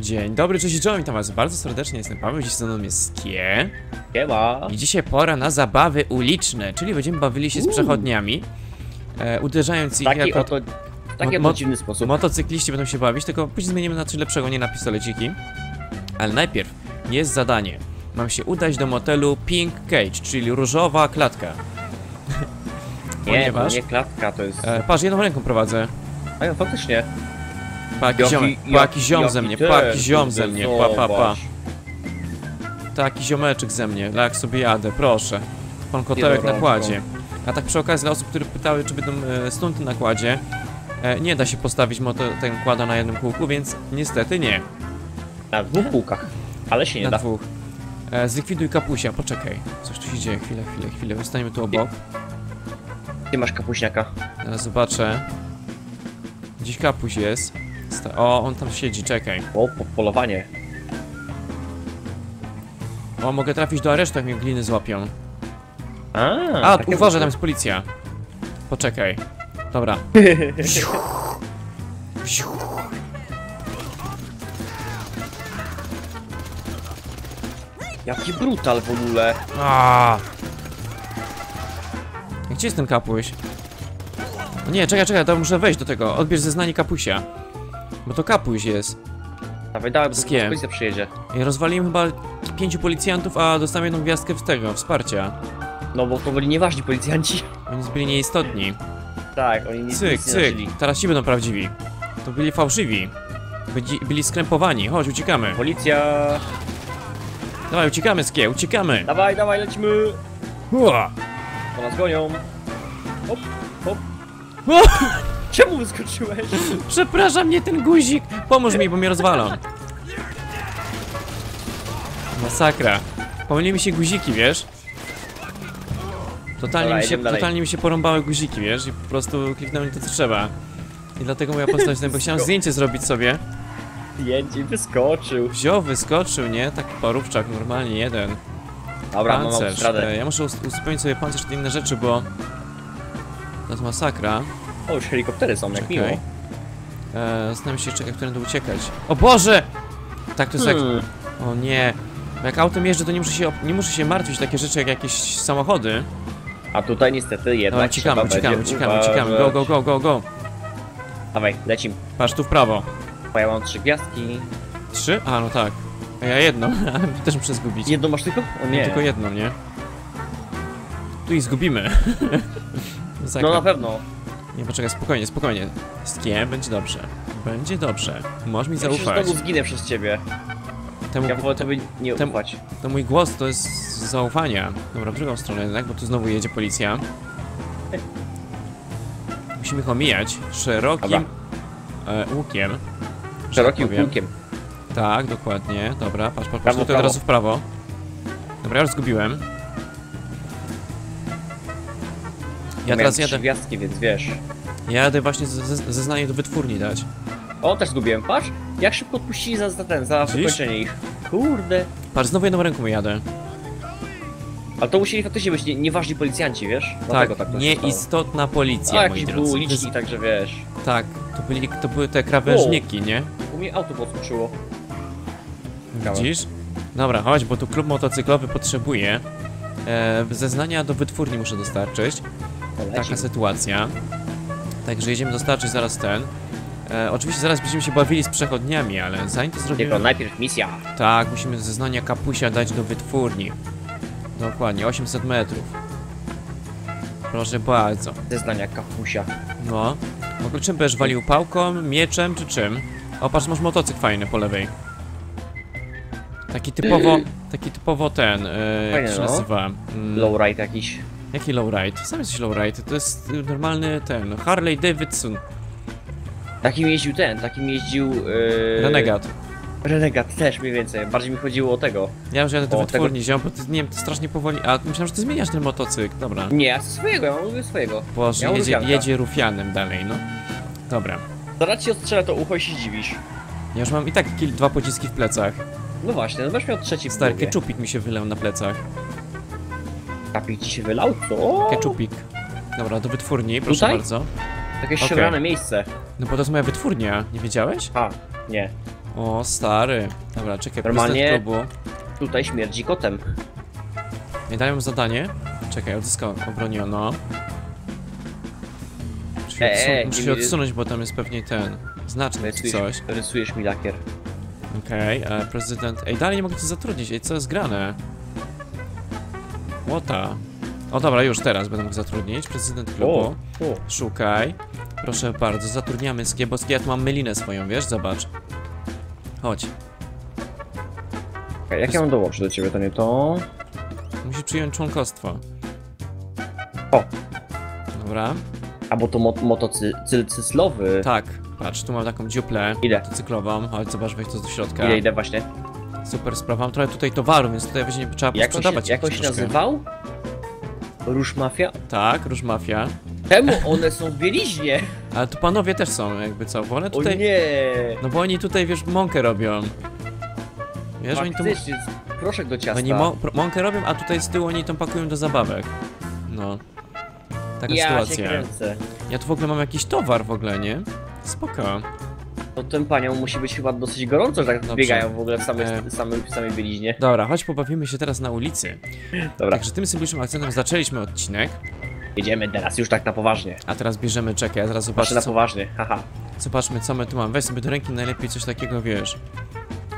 Dzień dobry, cześć, czołem, witam was bardzo serdecznie, jestem Paweł, dziś ze mną jest Skie Siema. i dzisiaj pora na zabawy uliczne, czyli będziemy bawili się z przechodniami, e, uderzając ich Taki jako oto, taki mo- mo- dziwny sposób. motocykliści będą się bawić, tylko później zmienimy na coś lepszego, nie na pistoleciki. Ale najpierw jest zadanie, mam się udać do motelu Pink Cage, czyli różowa klatka. nie, ponieważ- nie klatka, to jest... E, patrz, jedną ręką prowadzę, A ja faktycznie. Pa jaki, ziom, pa jaki ziom ze mnie, pa jaki ziom ze mnie, pa pa pa. Taki ziomeczek ze mnie, jak sobie jadę, proszę. Pan Kotełek na kładzie. A tak przy okazji dla osób, które pytały, czy będą e, stunty na kładzie, e, nie da się postawić moto, ten kłada na jednym kółku, więc niestety nie. Na dwóch półkach. Ale się nie Na da. dwóch. E, zlikwiduj kapusia, poczekaj. Coś tu się dzieje, chwilę, chwilę, chwilę. Zostaniemy tu obok. Ty masz kapuśniaka. Teraz zobaczę. Gdzieś kapuś jest. Sta o, on tam siedzi, czekaj. O, po, polowanie. O, mogę trafić do aresztu, jak mnie gliny złapią. A, A, takie uważaj, tam jest policja. Poczekaj. Dobra. Jaki brutal w ogóle. A. Gdzie jest ten kapuś? O nie, czekaj, czekaj, to muszę wejść do tego. Odbierz zeznanie kapusia. Bo to kapuś jest. Dawaj, dawaj, bo policja przyjedzie. I rozwaliłem chyba pięciu policjantów, a dostałem jedną gwiazdkę w tego, wsparcia. No bo to byli nieważni policjanci. Oni byli nieistotni. Tak, oni nic, Cyk, nic nie cyk. Teraz ci będą prawdziwi. To byli fałszywi. Byli, byli skrępowani. Chodź, uciekamy. Policja. Dawaj, uciekamy, Skie, uciekamy. Dawaj, dawaj, lecimy. Ua. Po nas gonią. Hop, hop. Ua. Czemu wyskoczyłeś? Przepraszam, nie ten guzik! Pomóż mi, bo mnie rozwalą. Masakra. Pomyliły mi się guziki, wiesz? Totalnie, Dobra, mi się, totalnie mi się porąbały guziki, wiesz? I po prostu kliknąłem to, co trzeba. I dlatego moja postać, bo chciałem zdjęcie zrobić sobie. Jedzie, wyskoczył. Wziął, wyskoczył, nie? Taki porówczak, normalnie jeden. Dobra, mam Pancerz. radę. E, Ja muszę us- uzupełnić sobie pancerz i inne rzeczy, bo... To jest masakra. O, już helikoptery są, jak Czekaj. miło. Eee, Zastanawiam się jeszcze, jak którędy uciekać. O Boże! Tak, to jest jak... Hmm. O nie. Jak autem jeżdżę, to nie muszę się, nie muszę się martwić takie rzeczy jak jakieś samochody. A tutaj niestety jednak Dobra, uciekamy, uciekamy, uciekamy, uciekamy. Go, go, go, go, go. Dawaj, lecim. Patrz tu w prawo. Bo ja mam trzy gwiazdki. Trzy? A, no tak. A ja jedną, też muszę zgubić. Jedną masz tylko? O nie. Tylko jedną, nie? Tu ich zgubimy. No na pewno. Nie, poczekaj, spokojnie, spokojnie. Z kim? Będzie dobrze. Będzie dobrze. Możesz mi Ja zaufać. znowu zginę przez ciebie. Temu, Ja wolę tobie nie ufać. To mój głos to jest z zaufania. Dobra, w drugą stronę jednak, bo tu znowu jedzie policja. Musimy ich omijać szerokim e, łukiem. Szerokim tak powiem. kółkiem. Tak, dokładnie. Dobra, patrz, patrz, patrz Prawo, tutaj od prawo. razu w prawo. Dobra, ja już zgubiłem. Ja teraz jadę, gwiazdki, więc wiesz. ja jadę właśnie ze- ze- zeznanie do wytwórni dać. O, też zgubiłem. Patrz, jak szybko odpuścili za, za ten, za wykończenie ich. Kurde. Patrz, znowu jedną ręką jadę. Ale to musieli faktycznie być nie, nieważni policjanci, wiesz? Tak, Dlatego tak stało. nieistotna policja, A, moi jakieś drodzy. także wiesz. Tak, to, byli, to były te krawężniki, nie? U mnie auto podskoczyło. Widzisz? Dobra, chodź, bo tu klub motocyklowy potrzebuje. E, zeznania do wytwórni muszę dostarczyć. Taka sytuacja. Także jedziemy dostarczyć zaraz ten. E, oczywiście zaraz będziemy się bawili z przechodniami, ale zanim to Tylko zrobimy... najpierw misja. Tak, musimy zeznania kapusia dać do wytwórni. Dokładnie, 800 metrów. Proszę bardzo. Zeznania kapusia. No. W ogóle czym będziesz walił? Pałką, mieczem czy czym? O, patrz, masz motocykl fajny po lewej. Taki typowo, taki typowo ten, e, jak się no. nazywa? Mm, Lowride jakiś. Jaki lowride? Sam jesteś lowride, to jest y, normalny ten, Harley Davidson, Takim jeździł ten, takim jeździł... Yy... Renegat. Renegat też mniej więcej. Bardziej mi chodziło o tego. Ja już jadę do wytwórni, ziom, bo ty, nie wiem, ty strasznie powoli, a myślałem, że ty zmieniasz ten motocykl, dobra. Nie, ja swojego, ja mówię swojego. Boże, Ja mam jedzie, jedzie rufianem dalej, no. Dobra. Zaraz ci odstrzela to ucho i się zdziwisz. Ja już mam i tak kil, dwa pociski w plecach. No właśnie, no będziesz miał trzeci w Stary, keczupik mi się wylał na plecach. Kapik ci się wylał? Co? Keczupik. Dobra, do wytwórni, proszę Tutaj? bardzo. Okej. okay. miejsce. No bo to jest moja wytwórnia, nie wiedziałeś? A, nie. O, stary. Dobra, czekaj, Normalnie- klubu. Tutaj śmierdzi kotem. Nie dają zadanie? Czekaj, odzyskał, obroniono. Muszę, nie muszę się odsunąć, bo tam jest pewnie ten znacznik czy Rysujesz, coś. rysujesz mi lakier. Okej, e, prezydent... Ej, dalej nie mogę cię zatrudnić, ej, co jest grane? Łota. O dobra, już teraz będę mógł zatrudnić. Prezydent klubu. o. Szukaj. Proszę bardzo, zatrudniamy Skie, bo Skie, ja tu mam mylinę swoją, wiesz? Zobacz. Chodź. Okay, jak ja mam dołączyć do ciebie, to nie to? Musisz przyjąć członkostwo. O. Dobra. A bo to mo motocyklowy. Tak, patrz, tu mam taką dziuplę Ile? motocyklową. Chodź, zobacz, weź to do środka. Ile idę właśnie? Super sprawa. Mam trochę tutaj towaru, więc tutaj będzie trzeba Jak on się, sprzedawać jak on się nazywał? Róż Mafia? Tak, Róż Mafia. Czemu one są w bieliźnie? Ale tu panowie też są, jakby co, bo one O tutaj... nie! No bo oni tutaj, wiesz, mąkę robią. Wiesz, oni tu... Faktycznie, proszek do ciasta. Oni mąkę robią, a tutaj z tyłu oni tą pakują do zabawek. No. Taka ja się sytuacja. kręcę. Ja tu w ogóle mam jakiś towar w ogóle, nie? Spoko. To tym paniom musi być chyba dosyć gorąco, że tak Dobrze. biegają w ogóle w samej, E. samej, w samej bieliźnie. Dobra, chodź pobawimy się teraz na ulicy. Dobra, Także tym symbolicznym akcentem zaczęliśmy odcinek, jedziemy teraz już tak na poważnie. a teraz bierzemy czekaj, ja zaraz zobaczę, na co, poważnie, haha. zobaczmy co my tu mamy. Weź sobie do ręki najlepiej coś takiego, wiesz.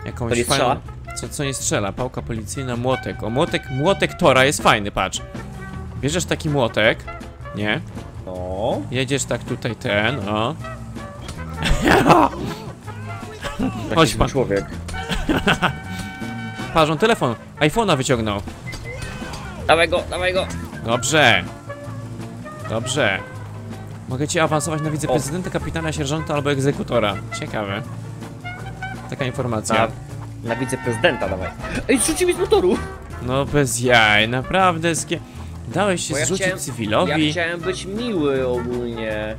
Jakąś To nie fajną... strzela? Co, co nie strzela? Pałka policyjna, młotek. O, młotek, młotek Tora jest fajny, patrz. Bierzesz taki młotek, nie? No. Jedziesz tak tutaj ten, o. Taki Chodź zły pan. człowiek. Patrz, on telefon, iPhone'a wyciągnął. Dawaj go, dawaj go. Dobrze. Dobrze. Mogę ci awansować na wiceprezydenta, kapitana, sierżanta albo egzekutora. Ciekawe. Taka informacja. Na, na wiceprezydenta dawaj. Ej, zrzuci mi z motoru! No bez jaj, naprawdę skie... Dałeś się Bo ja zrzucić chciałem- cywilowi? Ja chciałem być miły ogólnie.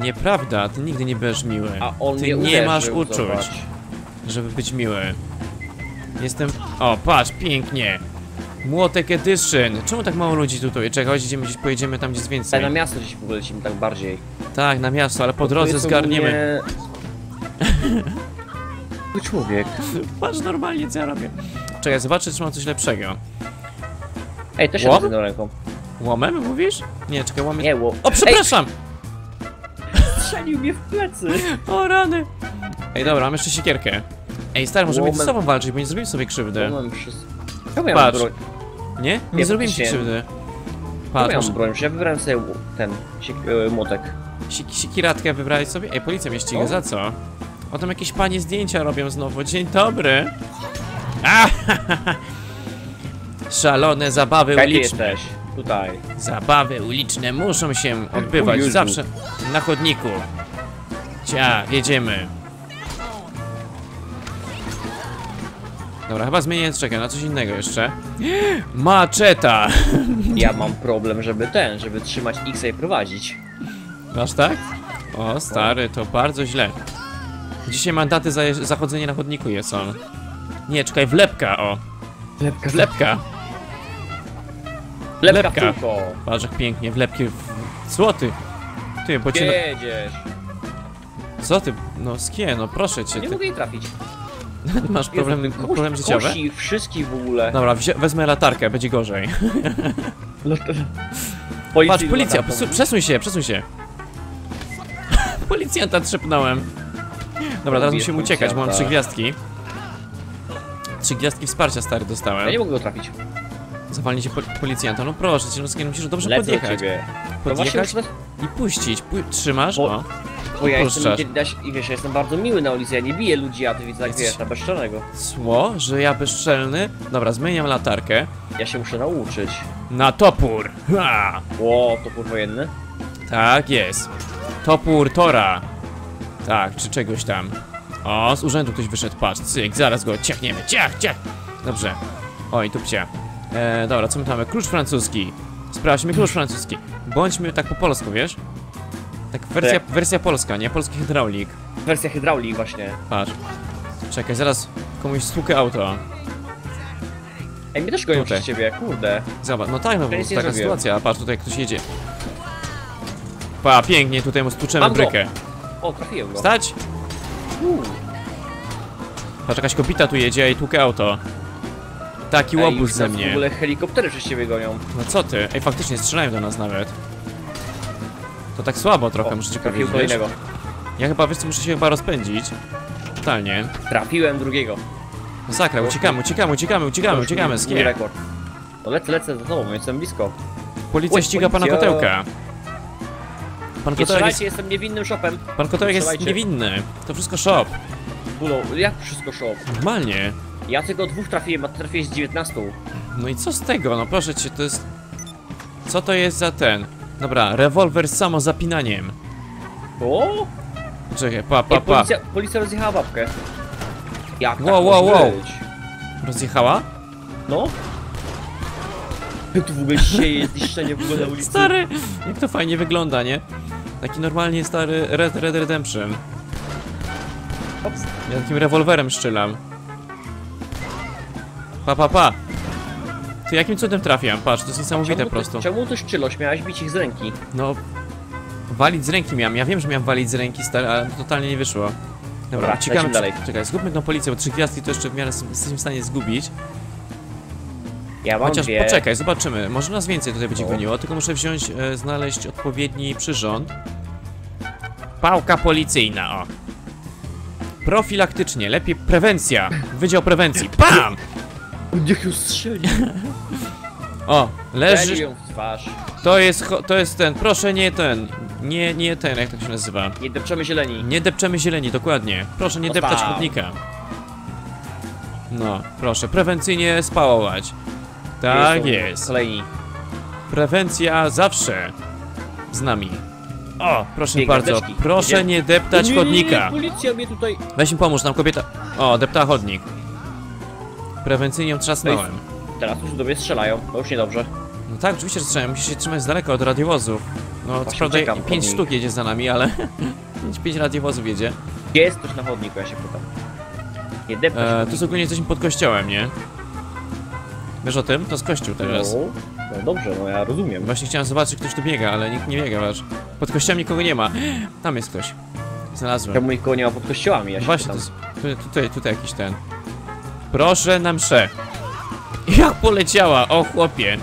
Nieprawda, ty nigdy nie będziesz miły. A on ty mnie nie uderzył, masz uczuć, zobacz. żeby być miły. Jestem... O, patrz, pięknie. Młotek Edition. Czemu tak mało ludzi tutaj? Czekaj, chodź, idziemy gdzieś, pojedziemy tam, gdzie jest Ale więcej. na miasto gdzieś w ogóle lecimy tak bardziej. Tak, na miasto, ale po To drodze zgarniemy. Zły człowiek. Patrz normalnie, co ja robię. Czekaj, zobaczę, czy mam coś lepszego. Ej, też się Łom? ręką. Łomem mówisz? Nie, czekaj, łomem... Nie, ło. O, przepraszam! Ej, strzelił mnie w plecy. O, rany! Ej, dobra, mam jeszcze siekierkę. Ej, stary, możemy Łomem- z sobą walczyć, bo nie zrobimy sobie krzywdy. Mam wszystko. Czemu ja mam Patrz. broń? Nie? Nie Nie, zrobiłem ci faktycznie. krzywdy. Czemu Patrz, ja masz mam broń? Że ja wybrałem sobie ten siek- e, młotek. sik sikiratkę wybrałeś sobie? Ej, policja mnie ściga, O. za co? O, tam jakieś panie zdjęcia robią znowu. Dzień dobry! A, Szalone zabawy Jaki uliczne. jesteś? Tutaj. Zabawy uliczne muszą się odbywać zawsze na chodniku. Cia, jedziemy. Dobra, chyba zmienię, czekaj, na coś innego jeszcze. Maczeta! Ja mam problem, żeby ten, żeby trzymać X i prowadzić. Masz tak? O, stary, to bardzo źle. Dzisiaj mandaty za zachodzenie na chodniku je są. Nie, czekaj, wlepka, o. Lepka, Wlepka. Lepka, lepka. tylko. Patrz jak pięknie, wlepki w... Złoty. Ty, bo cię... jedziesz? Co ty? No skie, no proszę cię, Nie ty mogę jej trafić. masz problem, Jezu, problem życiowy? Kości wszystkich w ogóle. Dobra, wezmę latarkę, będzie gorzej. Policyjną Patrz, policja, przesuń się, przesuń się. Policjanta trzepnąłem. Dobra, teraz musimy uciekać, bo mam trzy gwiazdki. Trzy gwiazdki wsparcia, stary, dostałem. Ja nie mogę go trafić. Zawalnijcie po policjanta, no proszę cię, no musisz dobrze Lecę podjechać. ciebie. No Podjechać muszę... i puścić. Pu trzymasz? Bo- O. Bo ja jestem, i wiesz, ja jestem bardzo miły na ulicy, ja nie biję ludzi, a ty widzę Jesteś- wiesz, na bezczelnego. Cło, że ja bezczelny. Dobra, zmieniam latarkę. Ja się muszę nauczyć. Na topór. Ha! Ło, to wojenny. Tak jest. Topór Tora. Tak, czy czegoś tam. O, z urzędu ktoś wyszedł, patrz, cyk, zaraz go ciachniemy, ciach, ciach. Dobrze. Oj, tu pcia. E, dobra, co my tam mamy? Klucz francuski. Sprawdźmy klucz francuski. Bądźmy tak po polsku, wiesz? Tak, wersja, Tak. wersja polska, nie? Polski hydraulik. Wersja hydraulik właśnie. Patrz. Czekaj, zaraz komuś stłukę auto. Ej, mnie też gonią przez ciebie, kurde. Zobacz, no tak, no bo taka zrobiłem. sytuacja. Patrz, tutaj ktoś jedzie. Pa, pięknie, tutaj mu stłuczemy Mam go. brykę. O, trafiłem go. Stać! Uuu. Patrz, jakaś kobita tu jedzie i tłukę auto. Taki Ej, łobuz ze mnie. W ogóle helikoptery przez ciebie gonią. No co ty? Ej, faktycznie strzelają do nas nawet. To tak słabo trochę, O, muszę ci powiedzieć. kolejnego. Ja chyba, wiesz co, muszę się chyba rozpędzić. Totalnie. Trafiłem drugiego. Masakra, uciekamy, uciekamy, uciekamy, uciekamy, To uciekamy, mój nie. rekord. No lecę, lecę za tobą, jestem blisko. Policja Oj, ściga pana policja. Kotełka. Pan Nie Kotełek jest, jestem niewinnym shopem. pan Kotełek jest niewinny. To wszystko shop. Bulą, jak wszystko shop? Normalnie. Ja tylko dwóch trafiłem, a ty trafiłeś z 19. No i co z tego? No proszę cię, to jest... Co to jest za ten? Dobra, rewolwer z samozapinaniem. O! Czekaj, pa, pa, Ej, pa. policja, policja rozjechała babkę. Jak tak Wow, wow, może wow. być? Rozjechała? No? Tu w ogóle sieje zniszczenie w ogóle na ulicy. Stary! Jak to fajnie wygląda, nie? Taki normalnie stary Red Red Redemption. Ops. Ja takim rewolwerem strzelam. Pa, pa, pa. Ty jakim cudem trafiam? Patrz, to jest niesamowite prostu. Czemu to szczyloś? Miałeś bić ich z ręki. No... Walić z ręki miałem. Ja wiem, że miałem walić z ręki, stary, ale totalnie nie wyszło. Dobra, Dobra, lecimy dalej. Czekaj, zgubmy tą policję, bo trzy gwiazdki to jeszcze w miarę jesteśmy w stanie zgubić. Ja mam Chociaż dwie. poczekaj, zobaczymy. Może nas więcej tutaj będzie No. goniło, tylko muszę wziąć, e, znaleźć odpowiedni przyrząd. Pałka policyjna, o. Profilaktycznie, lepiej prewencja. Wydział prewencji. Bam! Niech już strzeli. O, Leży ją w twarz. To jest, cho- to jest ten, proszę nie ten. Nie, nie ten, jak to się nazywa. Nie depczemy zieleni. Nie depczemy zieleni, dokładnie. Proszę nie Dostał. deptać chodnika. No, proszę, prewencyjnie spałować. Tak jest. Kolejni. Prewencja zawsze z nami. O, proszę Dwie bardzo, proszę Idziemy. nie deptać Nie, nie, nie, chodnika. policja mnie tutaj... Weź mi pomóż, nam kobieta... O, deptała chodnik. Prewencyjnie trzasnąłem. Teraz już do mnie strzelają. To już niedobrze. No tak, oczywiście, że strzałem, musisz się trzymać z daleka od radiowozów. No, co prawda uciekam pięć od nich. sztuk jedzie za nami, ale... pięć, pięć radiowozów jedzie. Gdzie jest ktoś na chodniku, ja się pytam. Nie deptać E, tu jest ogólnie jesteśmy pod kościołem, nie? Wiesz o tym? To jest kościół teraz. No, no dobrze, no ja rozumiem. Właśnie chciałem zobaczyć, ktoś tu biega, ale nikt nie biega, wiesz. Pod kościołem nikogo nie ma. Tam jest ktoś. Znalazłem. Czemu nikogo nie ma pod kościołami, ja się Właśnie, pytam. jest, tu- tutaj, tutaj jakiś ten. Proszę na mszę. Jak poleciała, o chłopie.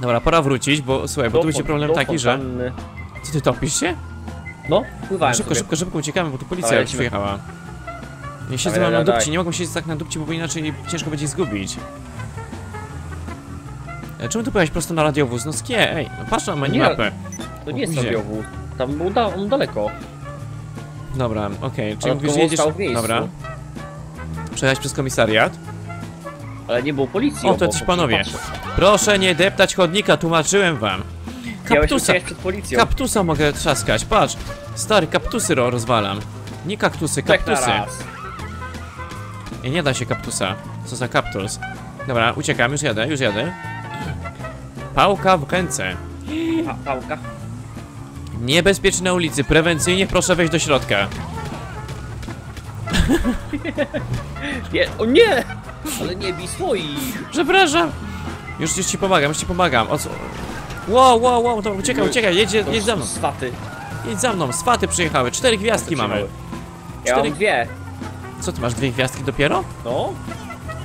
Dobra, pora wrócić, bo słuchaj, bo tu będzie problem taki, że... Co ty topisz się? No, pływałem Szybko, sobie. szybko, szybko uciekamy, bo tu policja już przyjechała. Nie siedzę na dawaj, dupci, dawaj. nie mogą siedzieć tak na dupci, bo inaczej ciężko będzie zgubić. E, Czemu tu pojechałeś prosto na radiowóz? No skie, ej, no patrz na minimapę. To nie jest radiowóz. Tam był da on daleko. Dobra, okej, czyli Ale mówisz, jedziesz... Dobra. Przejechać przez komisariat? Ale nie było policji. O, to jacyś panowie. Proszę nie deptać chodnika, tłumaczyłem wam. Kaptusa, przed policją. kaptusa mogę trzaskać, patrz. Stary, kaptusy ro rozwalam. Nie kaktusy, Tak kaptusy. raz. I nie da się kaptusa. Co za kaptus? Dobra, uciekam, już jadę, już jadę. Pałka w ręce. Pa, pałka. Niebezpieczny na ulicy, prewencyjnie proszę wejść do środka. Nie, o nie! Ale nie bij swoich. Przepraszam. Już, już ci pomagam, już ci pomagam. O co? Wow, wow, wow, dobra, uciekaj, uciekaj, jedź, jedź, To za mną. Swaty. Jedź za mną, swaty przyjechały, cztery gwiazdki mamy. Ja Cztery- mam dwie. Co, ty masz dwie gwiazdki dopiero? No,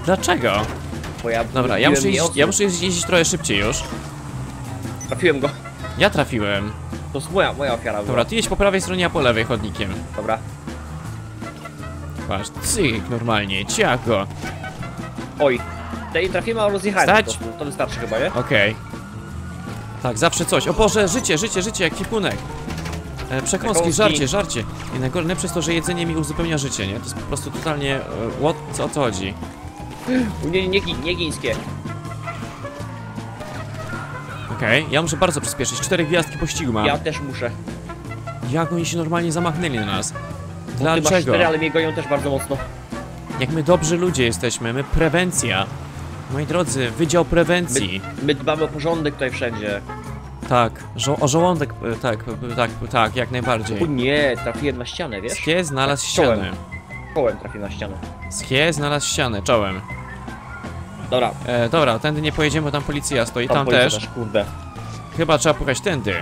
Dlaczego? bo ja Dobra, ja muszę, je jeździć, ja muszę jeździć trochę szybciej już. Trafiłem go. Ja trafiłem. To jest moja, moja ofiara była. Dobra, ty jedź po prawej stronie, a po lewej chodnikiem. Dobra. Patrz, cyk, normalnie, ciach go. Oj. Tutaj trafiłem, a rozjechałem Stać. po prostu. To wystarczy chyba, nie? Okej. Tak, zawsze coś. O Boże, życie, życie, życie, jak kwipunek. E, przekąski, Przekąski. żarcie, żarcie. I najgorsze przez to, że jedzenie mi uzupełnia życie, nie? To jest po prostu totalnie... E, what? Co, o co chodzi? U, Nie, nie, gin- nie gińskie. Okej, ja muszę bardzo przyspieszyć. Cztery gwiazdki pościgu mam. Ja też muszę. Jak oni się normalnie zamachnęli na nas? Ty masz Dlaczego? cztery, ale mnie gonią też bardzo mocno. Jak my dobrzy ludzie jesteśmy, my prewencja. Moi drodzy, Wydział Prewencji. My dbamy o porządek tutaj wszędzie. Tak, żo o żołądek, e, tak, e, tak, tak, jak najbardziej. O nie, trafiłem na ścianę, wiesz? Skie znalazł Czołem. ścianę. Kołem trafiłem na ścianę. Skie znalazł ścianę, czołem. Dobra, E, dobra, tędy nie pojedziemy, bo tam policja stoi, tam, policja też. Kurde. Chyba trzeba pojechać tędy.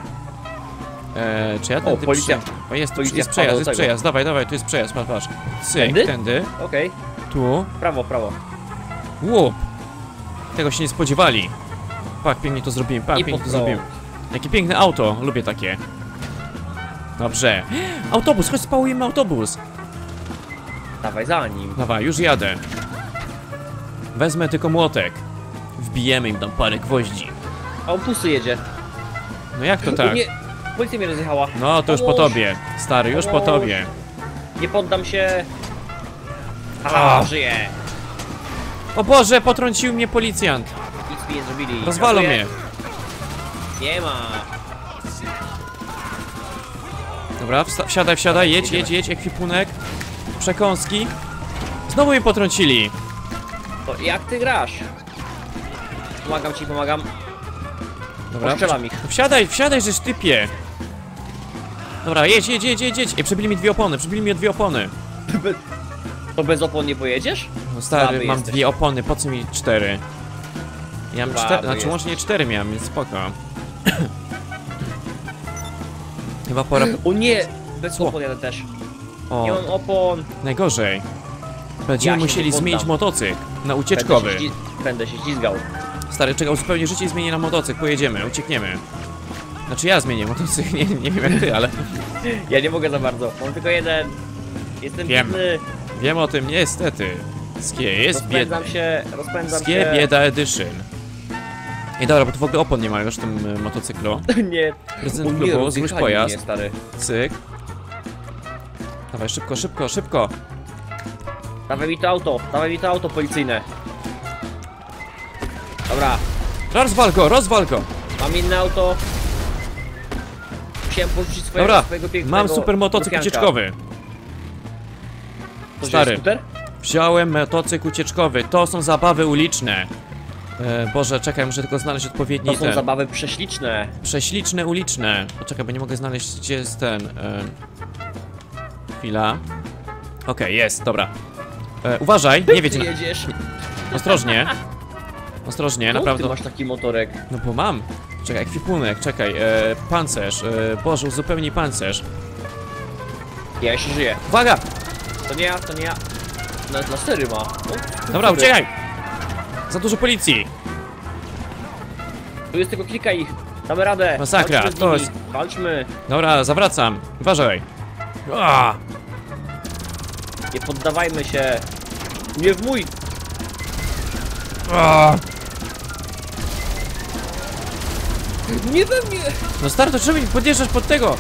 E, czy ja ten typ policja. O, jest, Policja jest przejazd, jest przejazd, dawaj, dawaj, tu jest przejazd, patrz, patrz. Cyk, Tędy? tędy, Okej, tu, prawo, prawo. łup. Tego się nie spodziewali. Pak, pięknie to zrobiłem, pak, I pięknie to zrobiłem. Jakie piękne auto, lubię takie. Dobrze. Autobus, chodź spałujemy autobus. Dawaj za nim. Dawaj, już jadę. Wezmę tylko młotek. Wbijemy im tam parę gwoździ. A on jedzie. No jak to O tak? Nie, policja mnie rozjechała. No to już po tobie. Stary, już po tobie. Nie poddam się. Haha, A. żyję. O Boże, potrącił mnie policjant. Nic mi nie zrobili. Rozwalą Dziękuję. mnie. Nie ma. Dobra, wsta- wsiadaj, wsiadaj, jedź, jedź, jedź, ekwipunek. Przekąski. Znowu mnie potrącili. To jak ty grasz? Pomagam ci, pomagam. Dobra, Postrzelam ich. Wsiadaj, wsiadaj, żeś typie. Dobra, jedź, jedź, jedź, jedź, jedź. Ej, przebili mi dwie opony, przebili mi dwie opony. To bez opon nie pojedziesz? No stary, Słaby mam jesteś. dwie opony, po co mi cztery? Ja mam Słaby cztery, znaczy jesteś. łącznie cztery miałem, więc spoko. Chyba pora... O nie! Bez Co? opon jadę też. O, Nie mam opon. najgorzej. Będziemy Ja się musieli nie poddam. zmienić motocykl na Będę ucieczkowy. się, śliz- będę się ślizgał. Stary, czekał zupełnie życie i zmienię na motocykl, pojedziemy, uciekniemy. Znaczy ja zmienię motocykl, nie, nie wiem jak ty, ale Ja nie mogę za bardzo. Mam tylko jeden. Jestem Wiem. biedny. wiem o tym niestety. Skie jest biedny. Rozpędzam się, rozpędzam Skie się. bieda edition. I dobra, bo tu w ogóle opon nie ma już w tym y, motocyklu. nie. Prezydent nie, klubu, zgłoś pojazd. Mnie, stary. Cyk. Dawaj, szybko, szybko, szybko. Dawaj mi to auto, dawaj mi to auto policyjne. Dobra, Rozwal go, rozwal go. mam inne auto. Musiałem porzucić swojego, Dobra, swojego pięknego mam super motocykl rufianka. ucieczkowy. To, Stary. Skuter? Wziąłem motocykl ucieczkowy. To są zabawy uliczne. E, Boże, czekaj, muszę tylko znaleźć odpowiedni To są ten. zabawy prześliczne. Prześliczne uliczne. Poczekaj, bo nie mogę znaleźć, gdzie jest ten. E... Chwila. Okej, jest, dobra. E, uważaj, nie wiedz Ty na... jedziesz. Ostrożnie. Ostrożnie, Czemu naprawdę. ty masz taki motorek? No bo mam. Czekaj, ekwipunek, czekaj, e, pancerz. E, Boże, uzupełnij pancerz. Ja jeszcze żyję. Uwaga! To nie ja, to nie ja. Nawet lasery ma. O, Dobra, uciekaj! Za dużo policji! Tu jest tylko kilka ich. Damy radę. Masakra, Walczmy z to nimi. jest- Walczmy. Dobra, zawracam. Uważaj. A! Nie poddawajmy się. Nie w mój. A! Nie we mnie. No stary, to czemu mi podjeżdżasz pod tego?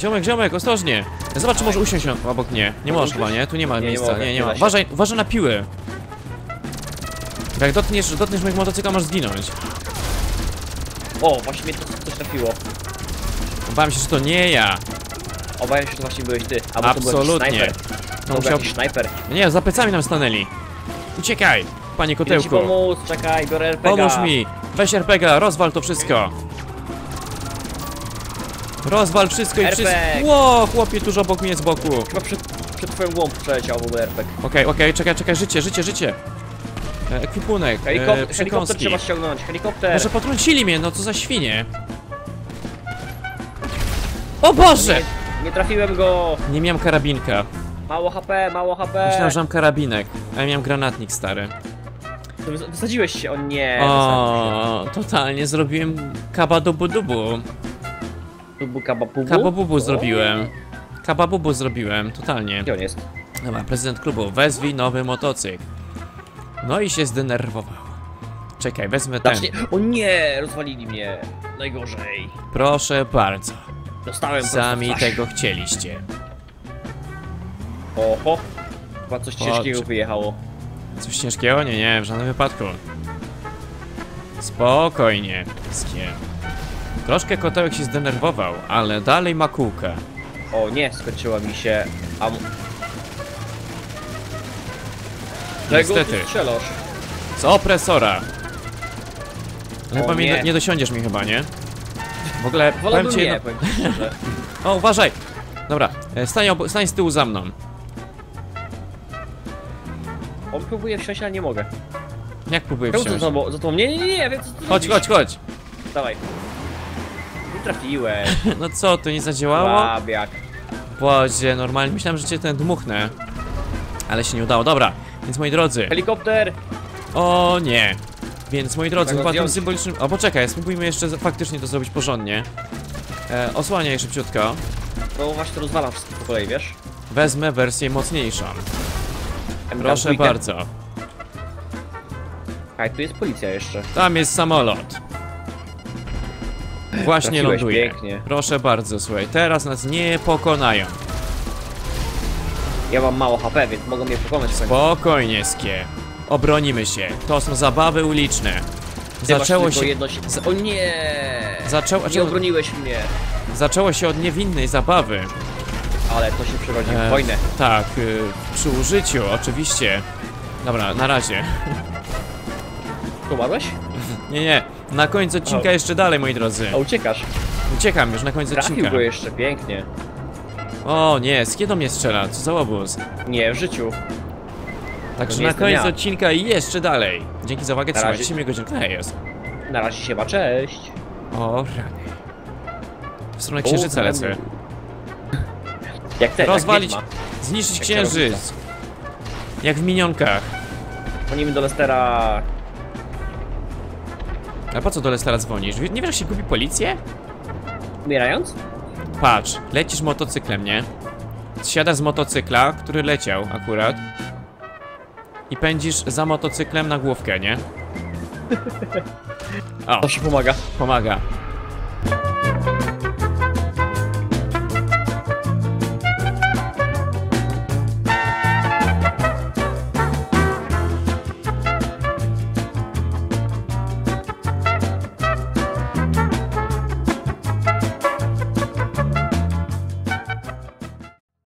Ziomek, ziomek, ostrożnie. Zobacz, czy może usiąść on- obok mnie. Nie możesz chyba, nie? Tu nie ma Nie, miejsca. mogę, Nie, nie nie ma. się. Uważaj, uważaj na piły. Jak dotkniesz, dotkniesz moich motocykla, masz zginąć. O, właśnie mnie to coś trafiło. Obawiam się, że to nie ja. Obawiam się, że to właśnie byłeś ty. Albo to był jakiś Absolutnie. snajper. No To był musiał... jakiś snajper. No nie, za plecami nam stanęli. Uciekaj, panie Idę ci kotełku. pomóc, czekaj, biorę RPG. Pomóż mi! Weź RPG, rozwal to wszystko! Rozwal wszystko i wszystko! Ło, chłopie tuż obok mnie z boku! Okej, Chyba przed, przed twoją głową przeleciał w ogóle RPG. okej, czekaj, czekaj, życie, życie, życie! E, ekwipunek, e, Helikopter, przekąski. trzeba ściągnąć, helikopter. Może potrącili mnie, no co za świnie! O Boże! Nie, nie trafiłem go. Nie miałem karabinka. Mało HP, mało HP. Myślałem, że mam karabinek, a ja miałem granatnik stary. Wysadziłeś się, o nie. O, totalnie zrobiłem kabadubu dubu. Tu był kababubu. Kababubu zrobiłem. Kababubu zrobiłem, totalnie. Gdzie on jest? Dobra, prezydent klubu, wezwij nowy motocykl. No i się zdenerwował. Czekaj, wezmę ten. Znacznie... O nie, rozwalili mnie. Najgorzej. Proszę bardzo. Dostałem Sami tego chcieliście. Oho. Chyba coś ciężkiego wyjechało. Coś ciężkiego? Nie, nie, w żadnym wypadku. Spokojnie, skie. Troszkę kotełek się zdenerwował, ale dalej ma kółkę. O nie, skończyła mi się am... Niestety. Z opresora. Ale chyba mi nie. nie. nie dosiądziesz mi chyba, nie? W ogóle powiem Wolałbym ci nie, jedno... powiem ci. O, uważaj! Dobra, e, stań, stań z tyłu za mną. On próbuje wsiąść, ale nie mogę. Jak próbuję Czemu za wsiąść? tobą? Za tobą? Nie, nie, nie, nie, wiem co ty Chodź, robisz. chodź, chodź. Dawaj. trafiłeś. No co, to nie zadziałało? Łabiak. Boże, normalnie myślałem, że cię ten dmuchnę. Ale się nie udało. Dobra, więc moi drodzy. Helikopter! O nie. Więc moi drodzy, Trzeba chyba tym zdjąć. symbolicznym... O, poczekaj, spróbujmy jeszcze za- faktycznie to zrobić porządnie. E, osłaniaj szybciutko. No właśnie to rozwalam wszystko po kolei, wiesz? Wezmę wersję mocniejszą. MK Proszę dwójkę. bardzo. A tu jest policja jeszcze. Tam jest samolot. Właśnie Trafiłeś ląduje. pięknie. Proszę bardzo, słuchaj, teraz nas nie pokonają. Ja mam mało HP, więc mogą mnie pokonać. Spokojnie, skie. Obronimy się. To są zabawy uliczne. Ty masz Zaczęło tylko się, Jedno... O nie! Zaczęło- Nie obroniłeś mnie. zaczęło się od niewinnej zabawy. Ale to się przerodzi E, w wojnę. Tak, y, przy użyciu, oczywiście. Dobra, na razie. Umarłeś? Nie, nie, na końcu odcinka O. jeszcze dalej, moi drodzy. A uciekasz. Uciekam już na końcu Trafił odcinka. go jeszcze, pięknie. O nie, skie do mnie strzela, co za obóz. Nie, w życiu. Także na koniec ja. odcinka i jeszcze dalej. Dzięki za uwagę, Na trzymajcie razie. się, miłego dziękuję. jest. Na razie się ma, cześć. O rany. W stronę księżyca lecę. Jak ten, Rozwalić, jak zniszczyć Jak księżyc. Jak w minionkach. Dzwonimy do Lestera. A po co do Lestera dzwonisz? Nie wiesz, jak się gubi policję? Umierając? Patrz, lecisz motocyklem, nie? Zsiadasz z motocykla, który leciał akurat. I pędzisz za motocyklem na główkę, nie? O, To się pomaga. pomaga.